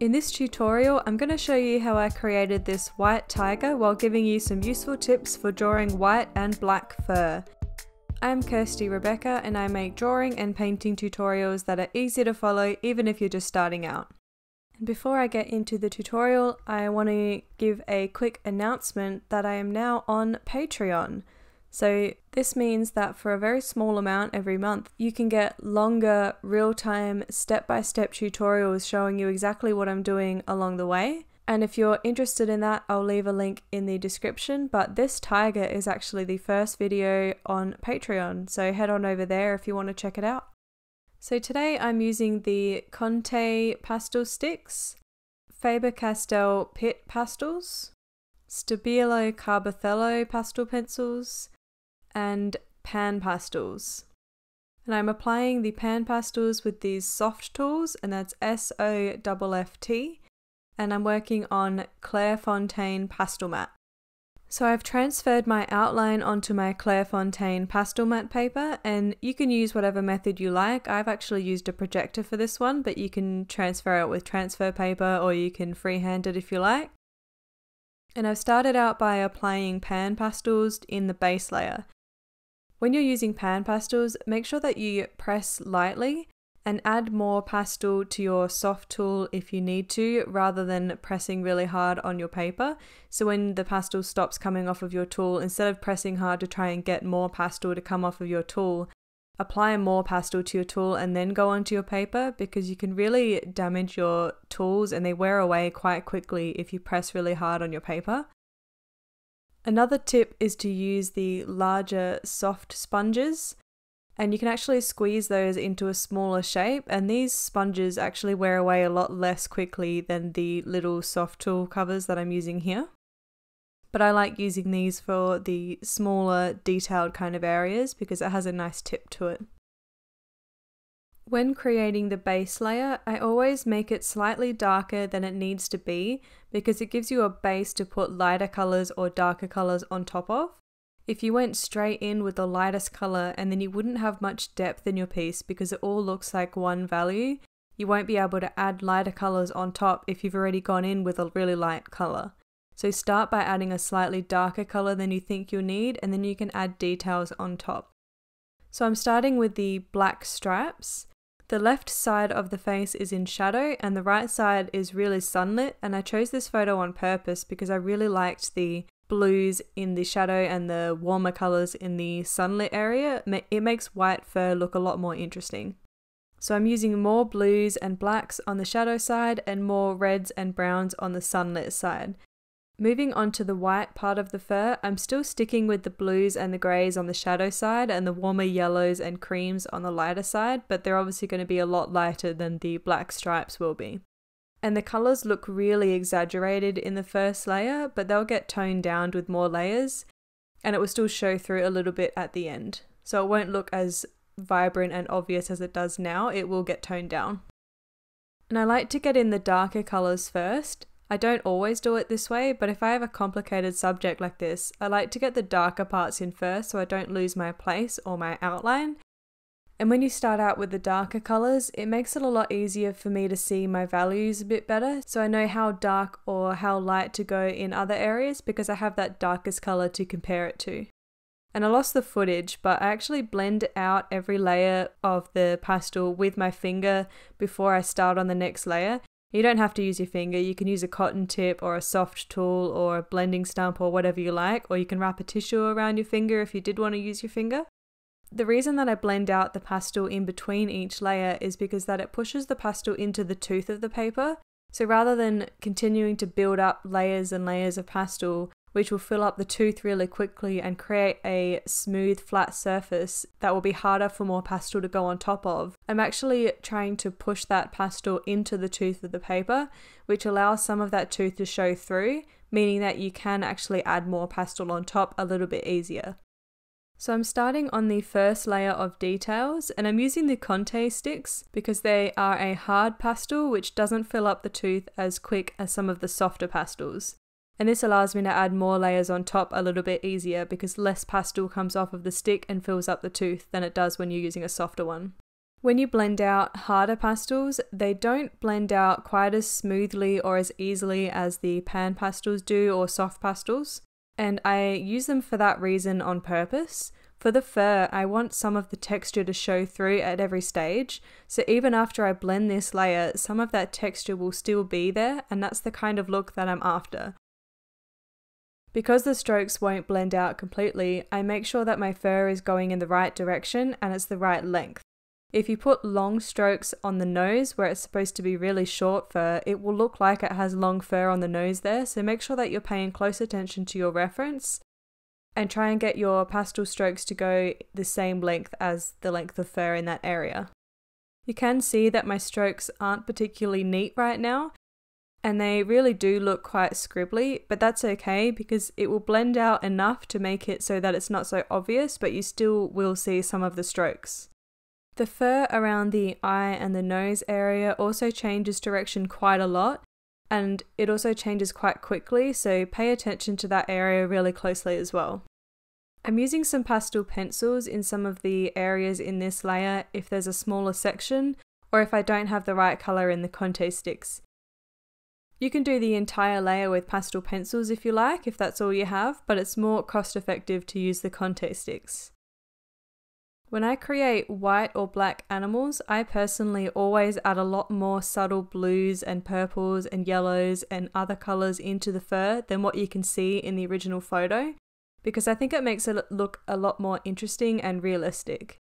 In this tutorial, I'm going to show you how I created this white tiger while giving you some useful tips for drawing white and black fur. I'm Kirsty Rebecca and I make drawing and painting tutorials that are easy to follow even if you're just starting out. And before I get into the tutorial, I want to give a quick announcement that I am now on Patreon. So, this means that for a very small amount every month, you can get longer, real time, step by step tutorials showing you exactly what I'm doing along the way. And if you're interested in that, I'll leave a link in the description. But this tiger is actually the first video on Patreon, so head on over there if you want to check it out. So today I'm using the Conte pastel sticks, Faber-Castell Pitt pastels, Stabilo Carbothello pastel pencils, and pan pastels. And I'm applying the pan pastels with these soft tools, and that's S O F F T. And I'm working on Clairefontaine pastel mat. So I've transferred my outline onto my Clairefontaine pastel mat paper and you can use whatever method you like. I've actually used a projector for this one, but you can transfer it with transfer paper or you can freehand it if you like. And I've started out by applying pan pastels in the base layer. When you're using pan pastels, make sure that you press lightly and add more pastel to your soft tool if you need to, rather than pressing really hard on your paper. So when the pastel stops coming off of your tool, instead of pressing hard to try and get more pastel to come off of your tool, apply more pastel to your tool and then go onto your paper because you can really damage your tools and they wear away quite quickly if you press really hard on your paper. Another tip is to use the larger soft sponges and you can actually squeeze those into a smaller shape and these sponges actually wear away a lot less quickly than the little soft tool covers that I'm using here. But I like using these for the smaller detailed kind of areas because it has a nice tip to it. When creating the base layer, I always make it slightly darker than it needs to be because it gives you a base to put lighter colours or darker colours on top of. If you went straight in with the lightest colour and then you wouldn't have much depth in your piece because it all looks like one value, you won't be able to add lighter colours on top if you've already gone in with a really light colour. So start by adding a slightly darker colour than you think you'll need and then you can add details on top. So I'm starting with the black stripes the left side of the face is in shadow and the right side is really sunlit and I chose this photo on purpose because I really liked the blues in the shadow and the warmer colours in the sunlit area. It makes white fur look a lot more interesting. So I'm using more blues and blacks on the shadow side and more reds and browns on the sunlit side. Moving on to the white part of the fur, I'm still sticking with the blues and the greys on the shadow side and the warmer yellows and creams on the lighter side, but they're obviously going to be a lot lighter than the black stripes will be. And the colours look really exaggerated in the first layer, but they'll get toned down with more layers, and it will still show through a little bit at the end. So it won't look as vibrant and obvious as it does now, it will get toned down. And I like to get in the darker colours first, I don't always do it this way, but if I have a complicated subject like this, I like to get the darker parts in first so I don't lose my place or my outline. And when you start out with the darker colours, it makes it a lot easier for me to see my values a bit better, so I know how dark or how light to go in other areas because I have that darkest colour to compare it to. And I lost the footage, but I actually blend out every layer of the pastel with my finger before I start on the next layer you don't have to use your finger, you can use a cotton tip or a soft tool or a blending stump or whatever you like, or you can wrap a tissue around your finger if you did want to use your finger. The reason that I blend out the pastel in between each layer is because that it pushes the pastel into the tooth of the paper. So rather than continuing to build up layers and layers of pastel, which will fill up the tooth really quickly and create a smooth, flat surface that will be harder for more pastel to go on top of. I'm actually trying to push that pastel into the tooth of the paper, which allows some of that tooth to show through, meaning that you can actually add more pastel on top a little bit easier. So I'm starting on the first layer of details and I'm using the Conte sticks because they are a hard pastel which doesn't fill up the tooth as quick as some of the softer pastels and this allows me to add more layers on top a little bit easier because less pastel comes off of the stick and fills up the tooth than it does when you're using a softer one. When you blend out harder pastels, they don't blend out quite as smoothly or as easily as the pan pastels do or soft pastels, and I use them for that reason on purpose. For the fur, I want some of the texture to show through at every stage, so even after I blend this layer, some of that texture will still be there, and that's the kind of look that I'm after. Because the strokes won't blend out completely, I make sure that my fur is going in the right direction and it's the right length. If you put long strokes on the nose where it's supposed to be really short fur, it will look like it has long fur on the nose there, so make sure that you're paying close attention to your reference and try and get your pastel strokes to go the same length as the length of fur in that area. You can see that my strokes aren't particularly neat right now, and they really do look quite scribbly, but that's okay because it will blend out enough to make it so that it's not so obvious, but you still will see some of the strokes. The fur around the eye and the nose area also changes direction quite a lot, and it also changes quite quickly, so pay attention to that area really closely as well. I'm using some pastel pencils in some of the areas in this layer if there's a smaller section, or if I don't have the right colour in the Conte sticks. You can do the entire layer with pastel pencils if you like, if that's all you have, but it's more cost effective to use the Conte sticks. When I create white or black animals, I personally always add a lot more subtle blues and purples and yellows and other colours into the fur than what you can see in the original photo because I think it makes it look a lot more interesting and realistic.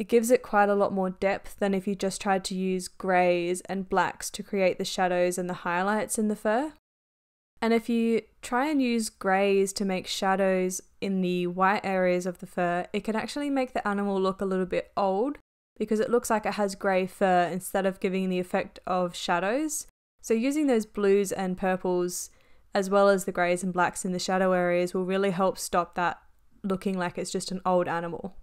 It gives it quite a lot more depth than if you just tried to use greys and blacks to create the shadows and the highlights in the fur. And if you try and use greys to make shadows in the white areas of the fur, it can actually make the animal look a little bit old because it looks like it has grey fur instead of giving the effect of shadows. So using those blues and purples as well as the greys and blacks in the shadow areas will really help stop that looking like it's just an old animal.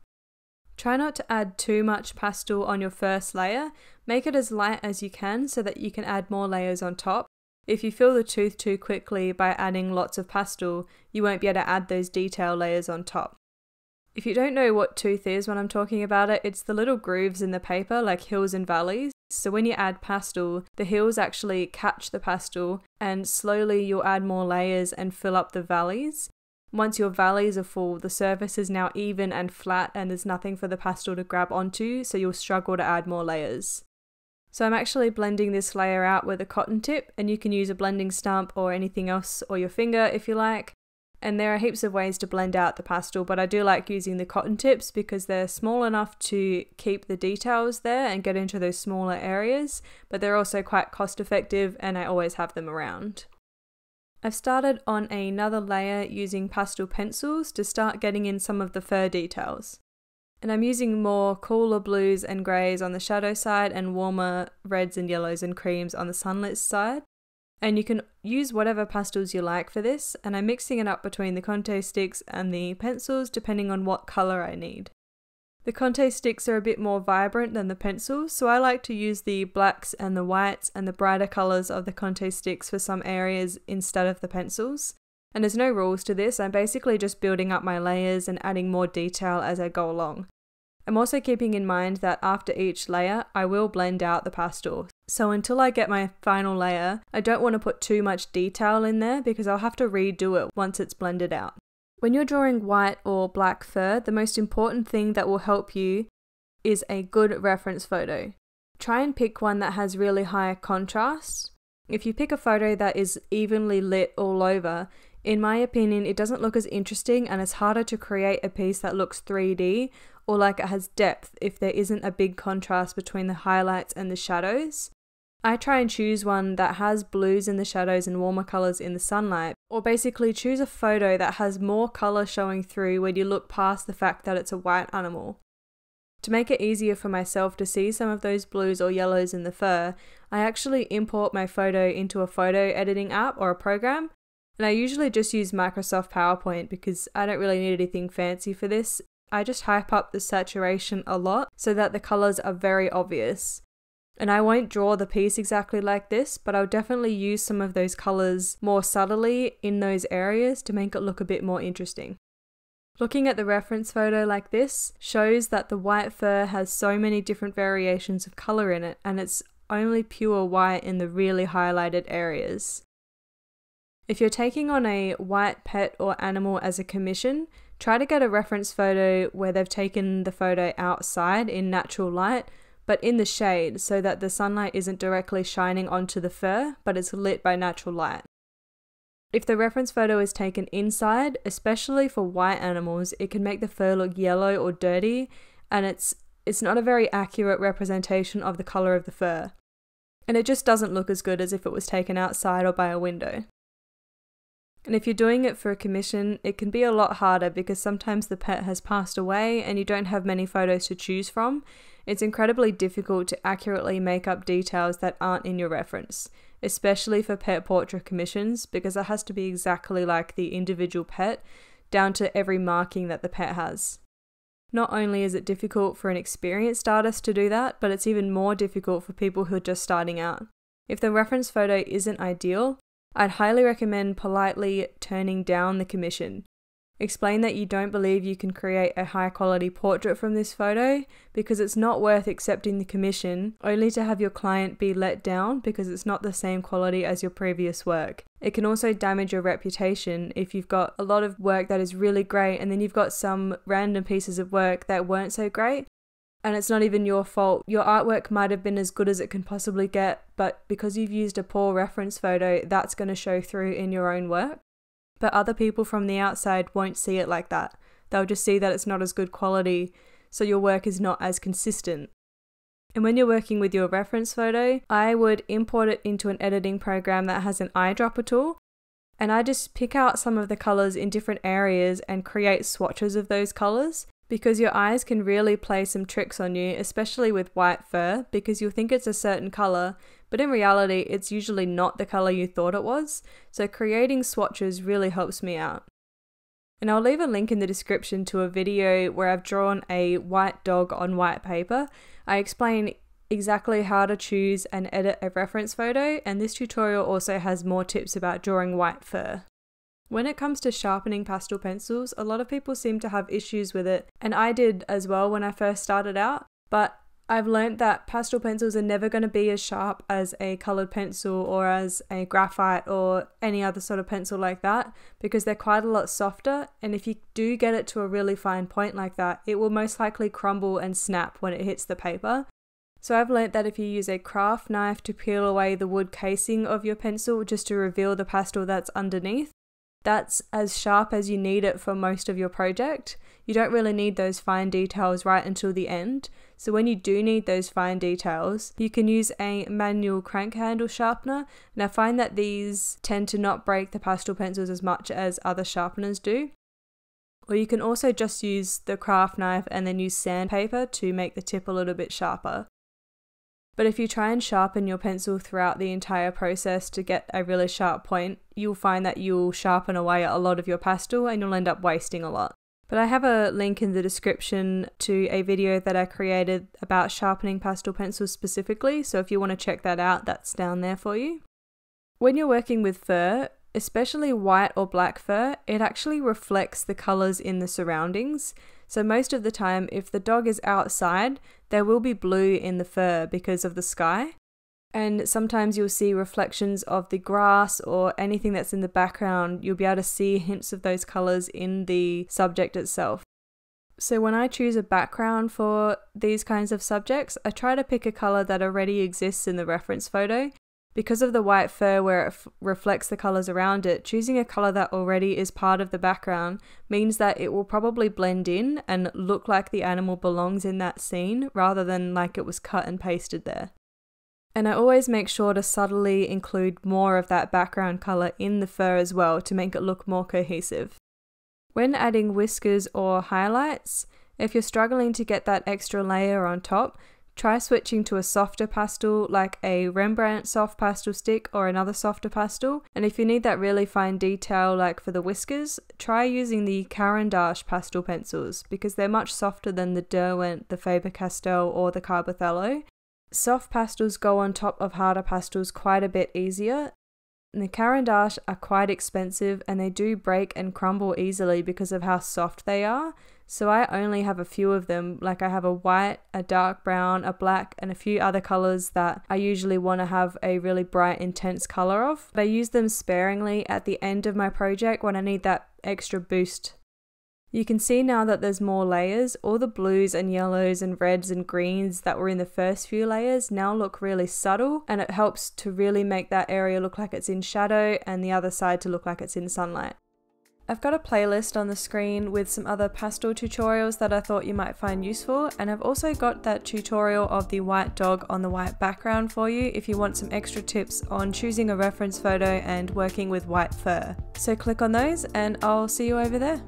Try not to add too much pastel on your first layer, make it as light as you can so that you can add more layers on top if you fill the tooth too quickly by adding lots of pastel, you won't be able to add those detail layers on top. If you don't know what tooth is when I'm talking about it, it's the little grooves in the paper like hills and valleys. So when you add pastel, the hills actually catch the pastel and slowly you'll add more layers and fill up the valleys. Once your valleys are full, the surface is now even and flat and there's nothing for the pastel to grab onto, so you'll struggle to add more layers. So I'm actually blending this layer out with a cotton tip and you can use a blending stump or anything else or your finger if you like. And there are heaps of ways to blend out the pastel, but I do like using the cotton tips because they're small enough to keep the details there and get into those smaller areas, but they're also quite cost effective and I always have them around. I've started on another layer using pastel pencils to start getting in some of the fur details. And I'm using more cooler blues and greys on the shadow side and warmer reds and yellows and creams on the sunlit side. And you can use whatever pastels you like for this, and I'm mixing it up between the Conte sticks and the pencils depending on what colour I need. The Conte sticks are a bit more vibrant than the pencils, so I like to use the blacks and the whites and the brighter colours of the Conte sticks for some areas instead of the pencils. And there's no rules to this, I'm basically just building up my layers and adding more detail as I go along. I'm also keeping in mind that after each layer, I will blend out the pastel. So until I get my final layer, I don't want to put too much detail in there because I'll have to redo it once it's blended out. When you're drawing white or black fur, the most important thing that will help you is a good reference photo. Try and pick one that has really high contrast. If you pick a photo that is evenly lit all over, in my opinion, it doesn't look as interesting and it's harder to create a piece that looks 3D or like it has depth if there isn't a big contrast between the highlights and the shadows. I try and choose one that has blues in the shadows and warmer colours in the sunlight, or basically choose a photo that has more colour showing through when you look past the fact that it's a white animal. To make it easier for myself to see some of those blues or yellows in the fur, I actually import my photo into a photo editing app or a program and I usually just use Microsoft PowerPoint because I don't really need anything fancy for this. I just hype up the saturation a lot so that the colors are very obvious. And I won't draw the piece exactly like this, but I'll definitely use some of those colors more subtly in those areas to make it look a bit more interesting. Looking at the reference photo like this shows that the white fur has so many different variations of colour in it and it's only pure white in the really highlighted areas. If you're taking on a white pet or animal as a commission, try to get a reference photo where they've taken the photo outside in natural light, but in the shade so that the sunlight isn't directly shining onto the fur, but it's lit by natural light. If the reference photo is taken inside, especially for white animals, it can make the fur look yellow or dirty, and it's it's not a very accurate representation of the color of the fur. And it just doesn't look as good as if it was taken outside or by a window. And if you're doing it for a commission, it can be a lot harder because sometimes the pet has passed away and you don't have many photos to choose from. It's incredibly difficult to accurately make up details that aren't in your reference, especially for pet portrait commissions because it has to be exactly like the individual pet, down to every marking that the pet has. Not only is it difficult for an experienced artist to do that, but it's even more difficult for people who are just starting out. If the reference photo isn't ideal, I'd highly recommend politely turning down the commission. Explain that you don't believe you can create a high quality portrait from this photo because it's not worth accepting the commission only to have your client be let down because it's not the same quality as your previous work. It can also damage your reputation if you've got a lot of work that is really great and then you've got some random pieces of work that weren't so great and it's not even your fault. Your artwork might have been as good as it can possibly get, but because you've used a poor reference photo, that's going to show through in your own work. But other people from the outside won't see it like that. They'll just see that it's not as good quality, so your work is not as consistent. And when you're working with your reference photo, I would import it into an editing program that has an eyedropper tool. And I just pick out some of the colors in different areas and create swatches of those colors because your eyes can really play some tricks on you, especially with white fur, because you'll think it's a certain color, but in reality, it's usually not the color you thought it was. So, creating swatches really helps me out. And I'll leave a link in the description to a video where I've drawn a white dog on white paper. I explain exactly how to choose and edit a reference photo, and this tutorial also has more tips about drawing white fur. When it comes to sharpening pastel pencils, a lot of people seem to have issues with it, and I did as well when I first started out. But I've learned that pastel pencils are never going to be as sharp as a colored pencil or as a graphite or any other sort of pencil like that because they're quite a lot softer. And if you do get it to a really fine point like that, it will most likely crumble and snap when it hits the paper. So I've learnt that if you use a craft knife to peel away the wood casing of your pencil just to reveal the pastel that's underneath, that's as sharp as you need it for most of your project. You don't really need those fine details right until the end. So when you do need those fine details, you can use a manual crank handle sharpener. And I find that these tend to not break the pastel pencils as much as other sharpeners do. Or you can also just use the craft knife and then use sandpaper to make the tip a little bit sharper. But if you try and sharpen your pencil throughout the entire process to get a really sharp point, you'll find that you'll sharpen away a lot of your pastel and you'll end up wasting a lot. But I have a link in the description to a video that I created about sharpening pastel pencils specifically, so if you want to check that out, that's down there for you. When you're working with fur, especially white or black fur, it actually reflects the colours in the surroundings. So, most of the time, if the dog is outside, there will be blue in the fur because of the sky. And sometimes you'll see reflections of the grass or anything that's in the background. You'll be able to see hints of those colours in the subject itself. So, when I choose a background for these kinds of subjects, I try to pick a colour that already exists in the reference photo because of the white fur where it reflects the colours around it, choosing a colour that already is part of the background means that it will probably blend in and look like the animal belongs in that scene rather than like it was cut and pasted there. And I always make sure to subtly include more of that background colour in the fur as well to make it look more cohesive. When adding whiskers or highlights, if you're struggling to get that extra layer on top, Try switching to a softer pastel like a Rembrandt soft pastel stick or another softer pastel. And if you need that really fine detail like for the whiskers, try using the Caran d'Ache pastel pencils because they're much softer than the Derwent, the Faber-Castell or the Carbothello. Soft pastels go on top of harder pastels quite a bit easier. And the Caran d'Ache are quite expensive and they do break and crumble easily because of how soft they are. So I only have a few of them. Like I have a white, a dark brown, a black, and a few other colors that I usually want to have a really bright, intense color of. But I use them sparingly at the end of my project when I need that extra boost. You can see now that there's more layers. All the blues and yellows and reds and greens that were in the first few layers now look really subtle and it helps to really make that area look like it's in shadow and the other side to look like it's in sunlight. I've got a playlist on the screen with some other pastel tutorials that I thought you might find useful and I've also got that tutorial of the white dog on the white background for you if you want some extra tips on choosing a reference photo and working with white fur. So click on those and I'll see you over there.